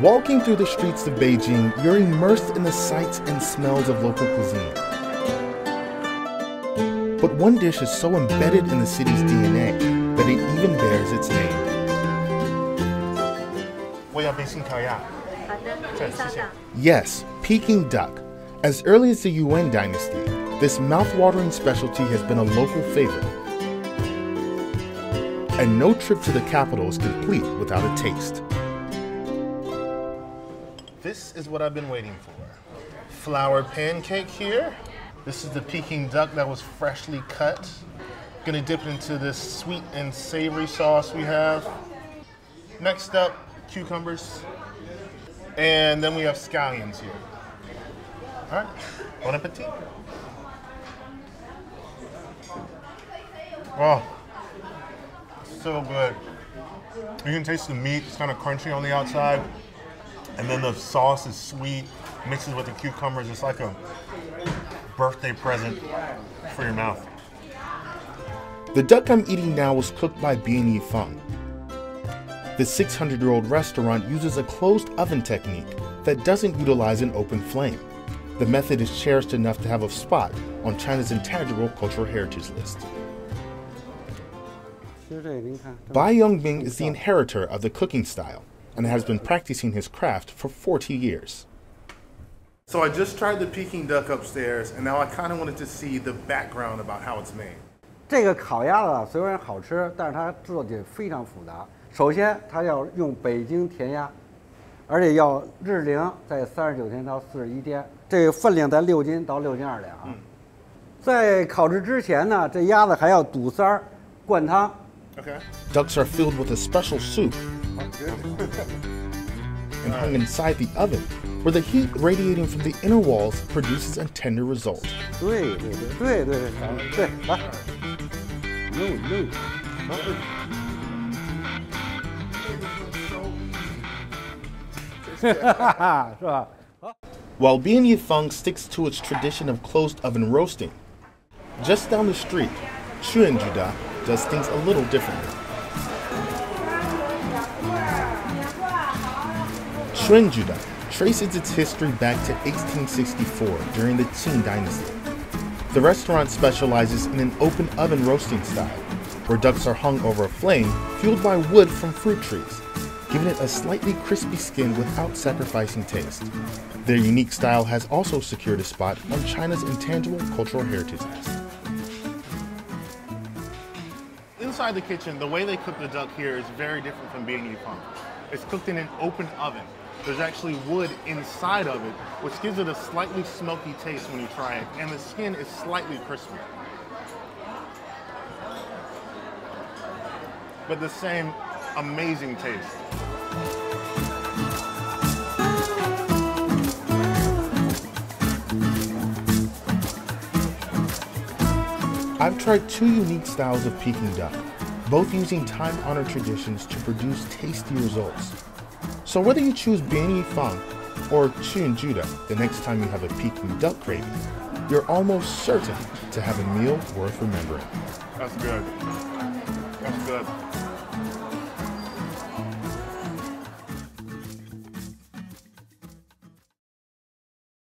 Walking through the streets of Beijing, you're immersed in the sights and smells of local cuisine. But one dish is so embedded in the city's DNA that it even bears its name. Yes, Peking duck. As early as the Yuan dynasty, this mouth-watering specialty has been a local favorite. And no trip to the capital is complete without a taste. This is what I've been waiting for. Flour pancake here. This is the Peking duck that was freshly cut. Gonna dip it into this sweet and savory sauce we have. Next up, cucumbers. And then we have scallions here. All right, bon appetit. Oh, so good. You can taste the meat, it's kind of crunchy on the outside and then the sauce is sweet, mixes with the cucumbers. It's like a birthday present for your mouth. The duck I'm eating now was cooked by Bian Yi Feng. The 600 year old restaurant uses a closed oven technique that doesn't utilize an open flame. The method is cherished enough to have a spot on China's intangible cultural heritage list. Bai Yongbing is the inheritor of the cooking style and has been practicing his craft for 40 years. So I just tried the Peking duck upstairs, and now I kind of wanted to see the background about how it's made. 这个烤鸭子虽然好吃，但是它制作起来非常复杂。首先，它要用北京甜鸭，而且要日龄在三十九天到四十一天，这个分量在六斤到六斤二两。在烤制之前呢，这鸭子还要堵塞儿、灌汤。 Okay. Ducks are filled with a special soup and hung inside the oven, where the heat radiating from the inner walls produces a tender result. While Bian Yi Feng sticks to its tradition of closed oven roasting, just down the street, Quanjude does things a little differently. Quanjude traces its history back to 1864 during the Qing dynasty. The restaurant specializes in an open oven roasting style, where ducks are hung over a flame fueled by wood from fruit trees, giving it a slightly crispy skin without sacrificing taste. Their unique style has also secured a spot on China's intangible cultural heritage list. Inside the kitchen, the way they cook the duck here is very different from Bian Yi Feng. It's cooked in an open oven. There's actually wood inside of it, which gives it a slightly smoky taste when you try it, and the skin is slightly crispy. But the same amazing taste. I've tried two unique styles of Peking duck, both using time honored traditions to produce tasty results. So whether you choose Bian Yi Feng or Quanjude the next time you have a Peking duck craving, you're almost certain to have a meal worth remembering. That's good. That's good.